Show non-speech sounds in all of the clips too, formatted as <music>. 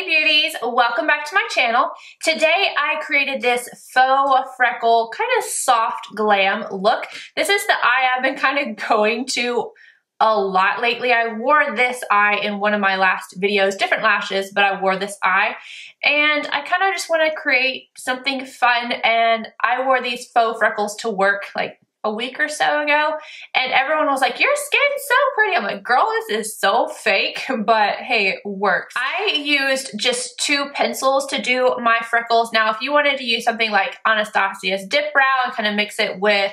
Hey beauties, welcome back to my channel. Today I created this faux freckle, kind of soft glam look. This is the eye I've been kind of <laughs> going to a lot lately. I wore this eye in one of my last videos, different lashes, but I wore this eye. And I kind of just want to create something fun and I wore these faux freckles to work like a week or so ago and everyone was like your skin's so pretty. I'm like girl this is so fake <laughs> but hey it works. I used just two pencils to do my freckles. Now if you wanted to use something like anastasia's dip brow and kind of mix it with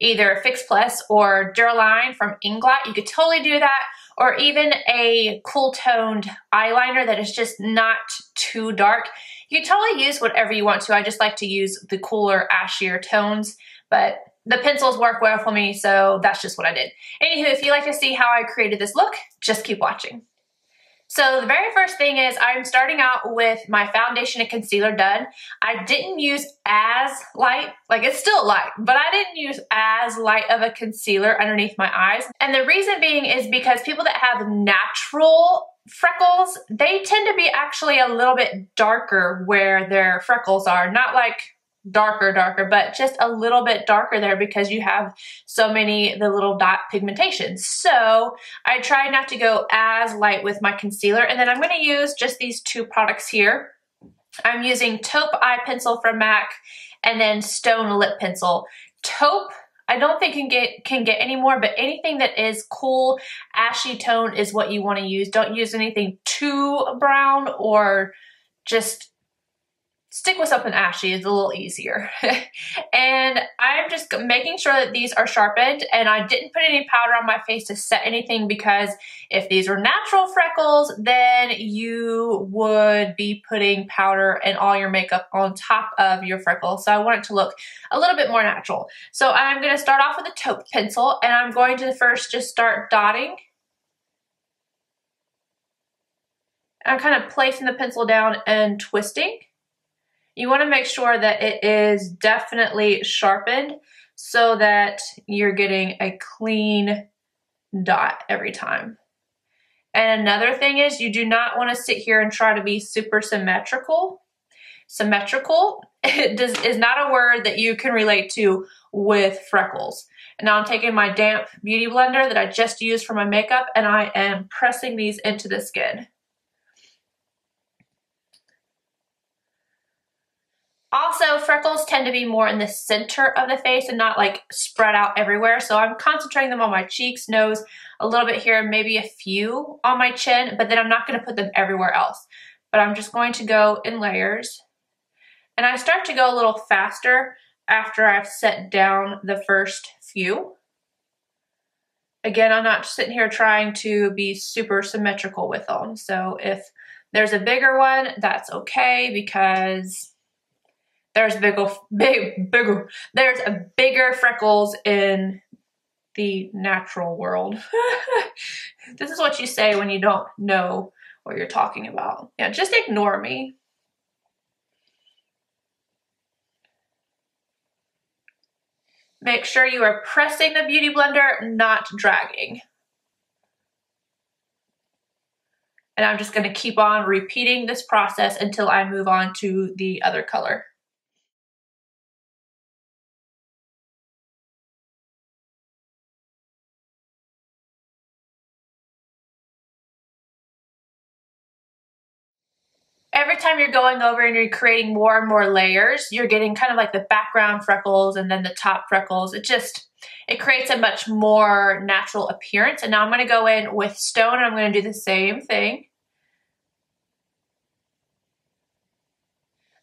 either fix plus or duraline from inglot you could totally do that. Or even a cool toned eyeliner that is just not too dark. You totally use whatever you want to. I just like to use the cooler ashier tones but the pencils work well for me, so that's just what I did. Anywho, if you like to see how I created this look, just keep watching. So the very first thing is I'm starting out with my foundation and concealer done. I didn't use as light, like it's still light, but I didn't use as light of a concealer underneath my eyes. And the reason being is because people that have natural freckles, they tend to be actually a little bit darker where their freckles are. Not like darker, darker, but just a little bit darker there because you have so many, the little dot pigmentations. So I try not to go as light with my concealer. And then I'm gonna use just these two products here. I'm using Taupe Eye Pencil from MAC and then Stone Lip Pencil. Taupe I don't think can get can get any more, but anything that is cool, ashy tone is what you want to use. Don't use anything too brown or just stick with something ashy is a little easier. <laughs> and I'm just making sure that these are sharpened and I didn't put any powder on my face to set anything because if these were natural freckles, then you would be putting powder and all your makeup on top of your freckles. So I want it to look a little bit more natural. So I'm gonna start off with a taupe pencil and I'm going to first just start dotting I'm kind of placing the pencil down and twisting. You want to make sure that it is definitely sharpened so that you're getting a clean dot every time. And another thing is you do not want to sit here and try to be super symmetrical. Symmetrical <laughs> does, is not a word that you can relate to with freckles. And now I'm taking my damp beauty blender that I just used for my makeup and I am pressing these into the skin. Also, freckles tend to be more in the center of the face and not like spread out everywhere. So I'm concentrating them on my cheeks, nose, a little bit here, maybe a few on my chin, but then I'm not gonna put them everywhere else. But I'm just going to go in layers. And I start to go a little faster after I've set down the first few. Again, I'm not sitting here trying to be super symmetrical with them. So if there's a bigger one, that's okay because there's bigger, big, bigger, there's a bigger freckles in the natural world. <laughs> this is what you say when you don't know what you're talking about. Yeah, just ignore me. Make sure you are pressing the Beauty Blender, not dragging. And I'm just gonna keep on repeating this process until I move on to the other color. Every time you're going over and you're creating more and more layers, you're getting kind of like the background freckles and then the top freckles. It just, it creates a much more natural appearance. And now I'm gonna go in with stone and I'm gonna do the same thing.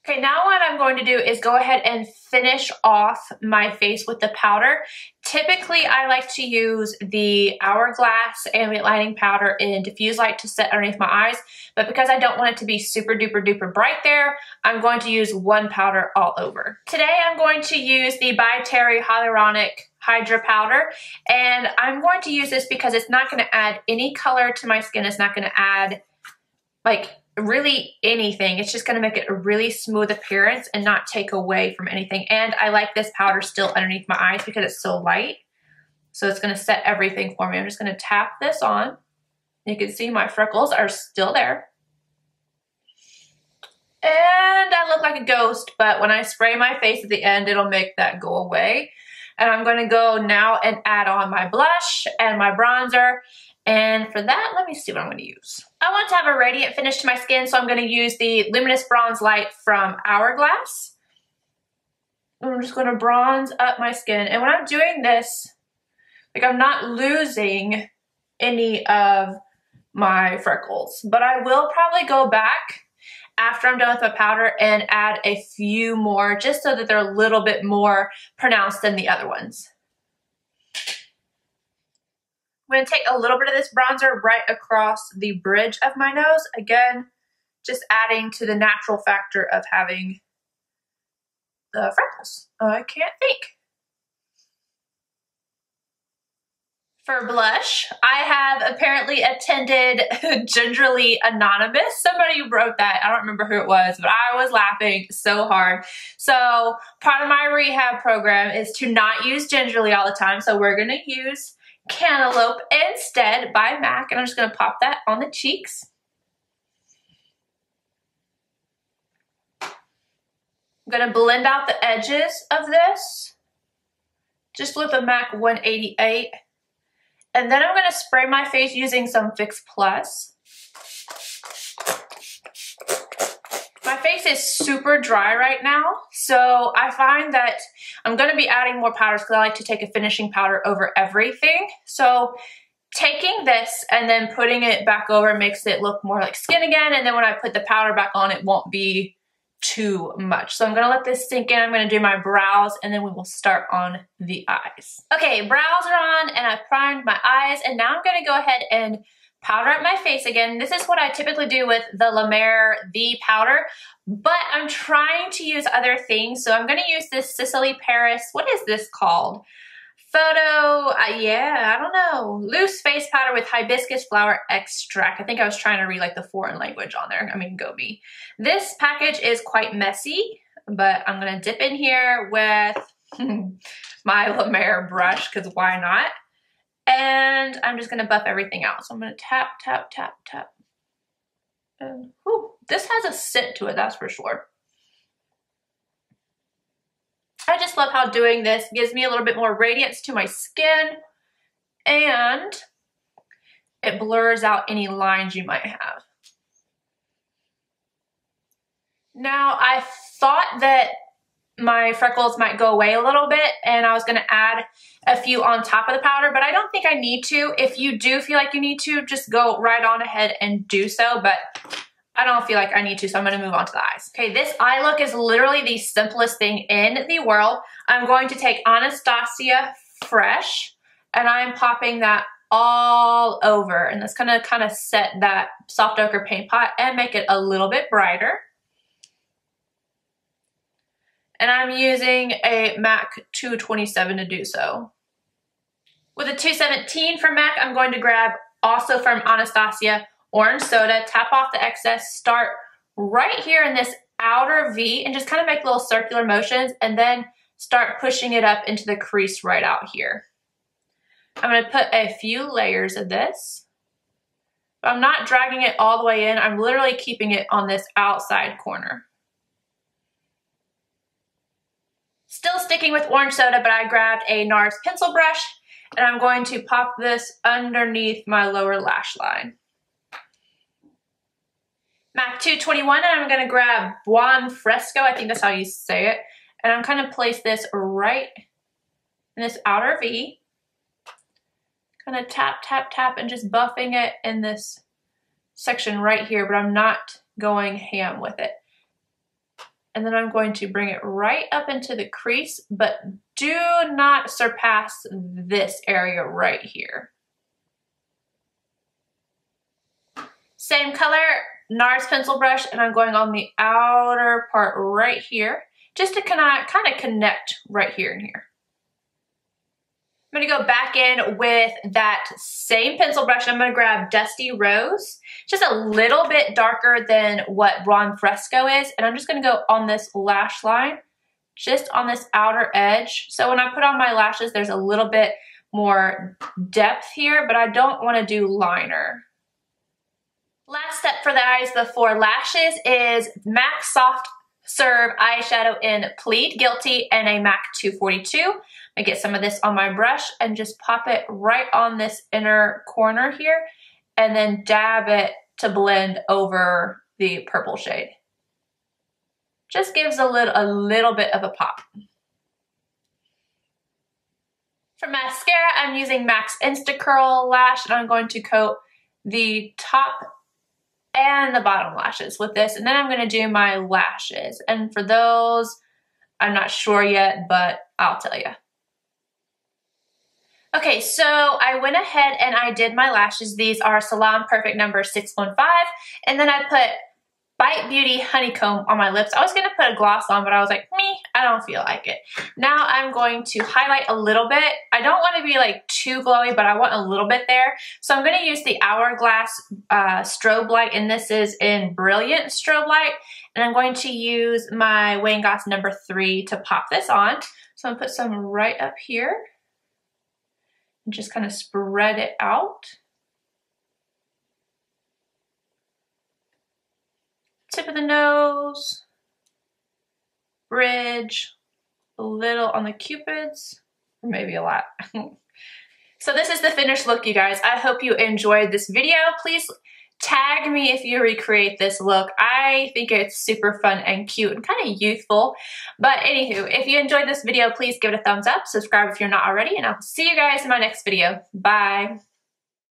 Okay, now what I'm going to do is go ahead and finish off my face with the powder. Typically, I like to use the Hourglass Ambient Lighting Powder in Diffuse Light to set underneath my eyes, but because I don't want it to be super duper duper bright there, I'm going to use one powder all over. Today, I'm going to use the By Terry Hyaluronic Hydra Powder, and I'm going to use this because it's not going to add any color to my skin. It's not going to add like really anything. It's just going to make it a really smooth appearance and not take away from anything. And I like this powder still underneath my eyes because it's so light. So it's going to set everything for me. I'm just going to tap this on. You can see my freckles are still there. And I look like a ghost, but when I spray my face at the end, it'll make that go away. And I'm gonna go now and add on my blush and my bronzer. And for that, let me see what I'm gonna use. I want to have a radiant finish to my skin, so I'm gonna use the Luminous Bronze Light from Hourglass. I'm just gonna bronze up my skin. And when I'm doing this, like I'm not losing any of my freckles, but I will probably go back after I'm done with my powder and add a few more just so that they're a little bit more pronounced than the other ones. I'm going to take a little bit of this bronzer right across the bridge of my nose. Again, just adding to the natural factor of having the freckles. I can't think. For blush, I have apparently attended <laughs> Gingerly Anonymous. Somebody wrote that. I don't remember who it was, but I was laughing so hard. So part of my rehab program is to not use Gingerly all the time. So we're going to use Cantaloupe instead by MAC. And I'm just going to pop that on the cheeks. I'm going to blend out the edges of this just with a MAC 188. And then I'm going to spray my face using some Fix Plus. My face is super dry right now, so I find that I'm going to be adding more powders because I like to take a finishing powder over everything. So taking this and then putting it back over makes it look more like skin again, and then when I put the powder back on, it won't be too much. So I'm gonna let this sink in. I'm gonna do my brows and then we will start on the eyes. Okay, brows are on and I've primed my eyes and now I'm gonna go ahead and powder up my face again. This is what I typically do with the La Mer The Powder, but I'm trying to use other things. So I'm gonna use this Sisley Paris, what is this called? Photo, uh, yeah, I don't know. Loose face powder with hibiscus flower extract. I think I was trying to read like the foreign language on there. I mean, go me. This package is quite messy, but I'm gonna dip in here with <laughs> my La Mer brush, because why not? And I'm just gonna buff everything out. So I'm gonna tap, tap, tap, tap. And, whew, this has a scent to it, that's for sure. I just love how doing this gives me a little bit more radiance to my skin and it blurs out any lines you might have. Now I thought that my freckles might go away a little bit and I was to add a few on top of the powder, but I don't think I need to. If you do feel like you need to, just go right on ahead and do so, but I don't feel like I need to, so I'm gonna move on to the eyes. Okay, this eye look is literally the simplest thing in the world. I'm going to take Anastasia Fresh, and I'm popping that all over, and that's gonna kind of set that soft ochre paint pot and make it a little bit brighter. And I'm using a MAC 227 to do so. With a 217 from MAC, I'm going to grab also from Anastasia orange soda, tap off the excess, start right here in this outer V and just kind of make little circular motions and then start pushing it up into the crease right out here. I'm going to put a few layers of this. I'm not dragging it all the way in. I'm literally keeping it on this outside corner. Still sticking with orange soda, but I grabbed a NARS pencil brush and I'm going to pop this underneath my lower lash line. MAC 221 and I'm going to grab Buon Fresco. I think that's how you say it. And I'm kind of place this right in this outer V. Kind of tap, tap, tap and just buffing it in this section right here, but I'm not going ham with it. And then I'm going to bring it right up into the crease, but do not surpass this area right here. Same color, NARS pencil brush and I'm going on the outer part right here just to kind of kind of connect right here and here. I'm to go back in with that same pencil brush. I'm to grab Dusty Rose, just a little bit darker than what Buon Fresco is. And I'm just to go on this lash line, just on this outer edge. So when I put on my lashes, there's a little bit more depth here, but I don't want to do liner Last step for the eyes before lashes is MAC Soft Serve Eyeshadow in Plead Guilty and a MAC 242. I get some of this on my brush and just pop it right on this inner corner here and then dab it to blend over the purple shade. Just gives a little, a little bit of a pop. For mascara, I'm using MAC's Instacurl Lash and I'm going to coat the top and the bottom lashes with this. And then I'm going to do my lashes. And for those, I'm not sure yet, but I'll tell you. Okay, so I went ahead and I did my lashes. These are Salon Perfect number 615. And then I put Bite Beauty Honeycomb on my lips. I was going to put a gloss on, but I was like, me, I don't feel like it. Now I'm going to highlight a little bit. I don't want to be like too glowy, but I want a little bit there. So I'm going to use the Hourglass uh, Strobe Light, and this is in Brilliant Strobe Light. And I'm going to use my Wayne Goss number three to pop this on. So I'm going to put some right up here and just kind of spread it out. Tip of the nose, bridge, a little on the cupids, or maybe a lot. <laughs> so this is the finished look, you guys. I hope you enjoyed this video. Please Tag me if you recreate this look. I think it's super fun and cute and kind of youthful. But anywho, if you enjoyed this video, please give it a thumbs up, subscribe if you're not already, and I'll see you guys in my next video. Bye.